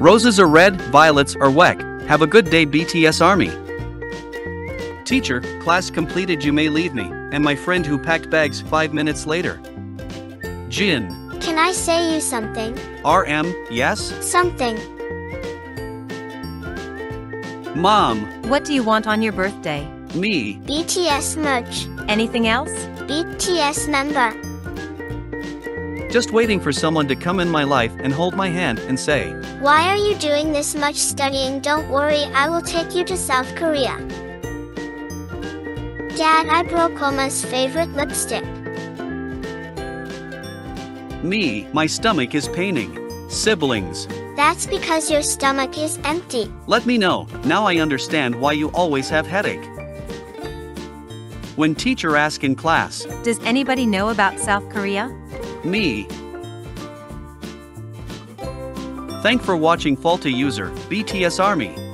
Roses are red, violets are weck. Have a good day, BTS Army. Teacher, class completed, you may leave me, and my friend who packed bags five minutes later. Jin. Can I say you something? RM, yes? Something. Mom, What do you want on your birthday? me, BTS merch. Anything else? BTS member. Just waiting for someone to come in my life and hold my hand and say, Why are you doing this much studying? Don't worry, I will take you to South Korea. Dad, I broke Oma's favorite lipstick. Me, my stomach is paining. Siblings. That's because your stomach is empty. Let me know, now I understand why you always have headache. When teacher ask in class, Does anybody know about South Korea? Me. Thank for watching Faltu User, BTS Army.